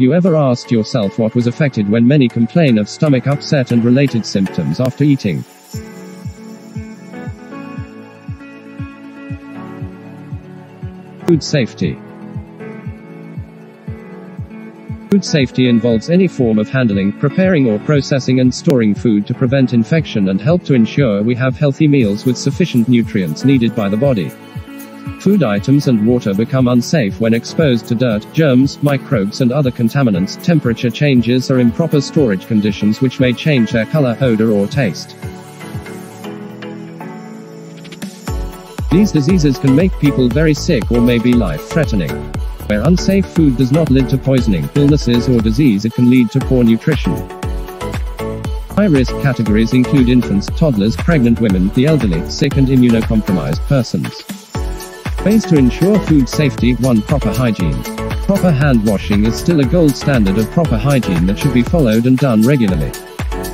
Have you ever asked yourself what was affected when many complain of stomach upset and related symptoms after eating? Food safety. Food safety involves any form of handling, preparing or processing and storing food to prevent infection and help to ensure we have healthy meals with sufficient nutrients needed by the body. Food items and water become unsafe when exposed to dirt, germs, microbes and other contaminants, temperature changes or improper storage conditions which may change their color, odor or taste. These diseases can make people very sick or may be life-threatening. Where unsafe food does not lead to poisoning, illnesses or disease it can lead to poor nutrition. High-risk categories include infants, toddlers, pregnant women, the elderly, sick and immunocompromised persons. Ways to ensure food safety 1. Proper hygiene. Proper hand washing is still a gold standard of proper hygiene that should be followed and done regularly.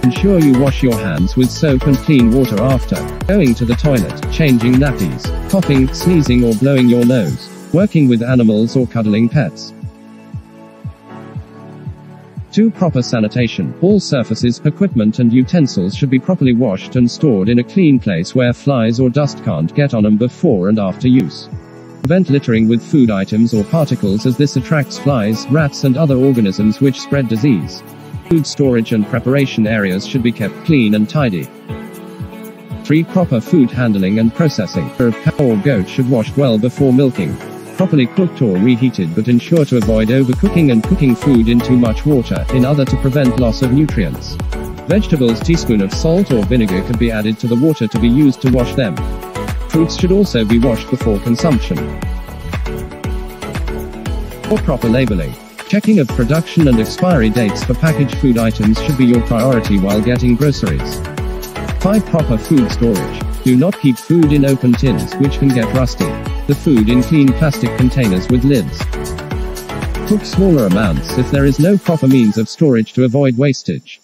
Ensure you wash your hands with soap and clean water after going to the toilet, changing nappies, coughing, sneezing or blowing your nose, working with animals or cuddling pets. 2. Proper sanitation. All surfaces, equipment and utensils should be properly washed and stored in a clean place where flies or dust can't get on them before and after use. Prevent littering with food items or particles as this attracts flies, rats and other organisms which spread disease. Food storage and preparation areas should be kept clean and tidy. 3. Proper food handling and processing. Cow or goat should wash well before milking. Properly cooked or reheated but ensure to avoid overcooking and cooking food in too much water, in order to prevent loss of nutrients. Vegetables teaspoon of salt or vinegar could be added to the water to be used to wash them. Fruits should also be washed before consumption. For proper labeling. Checking of production and expiry dates for packaged food items should be your priority while getting groceries. 5. Proper food storage. Do not keep food in open tins, which can get rusty. The food in clean plastic containers with lids. Cook smaller amounts if there is no proper means of storage to avoid wastage.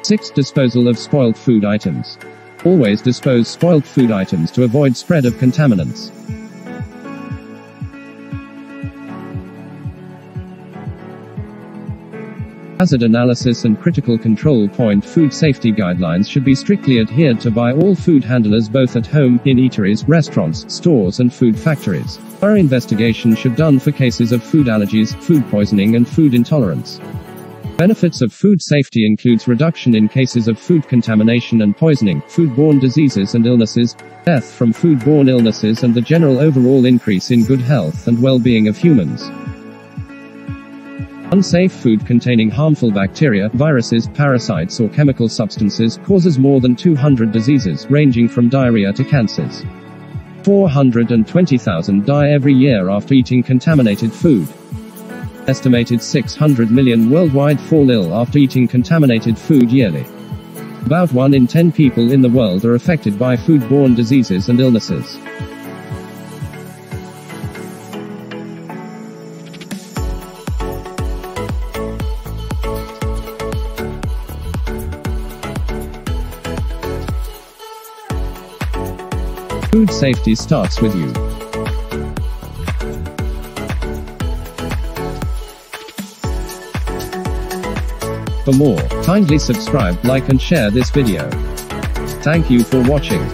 Six. Disposal of spoiled food items. Always dispose spoiled food items to avoid spread of contaminants. Hazard analysis and critical control point food safety guidelines should be strictly adhered to by all food handlers both at home, in eateries, restaurants, stores and food factories. Thorough investigation should done for cases of food allergies, food poisoning and food intolerance. Benefits of food safety includes reduction in cases of food contamination and poisoning, foodborne diseases and illnesses, death from foodborne illnesses and the general overall increase in good health and well-being of humans. Unsafe food containing harmful bacteria, viruses, parasites or chemical substances causes more than 200 diseases, ranging from diarrhea to cancers. 420,000 die every year after eating contaminated food. Estimated 600 million worldwide fall ill after eating contaminated food yearly. About 1 in 10 people in the world are affected by foodborne diseases and illnesses. Food safety starts with you. For more, kindly subscribe, like and share this video. Thank you for watching.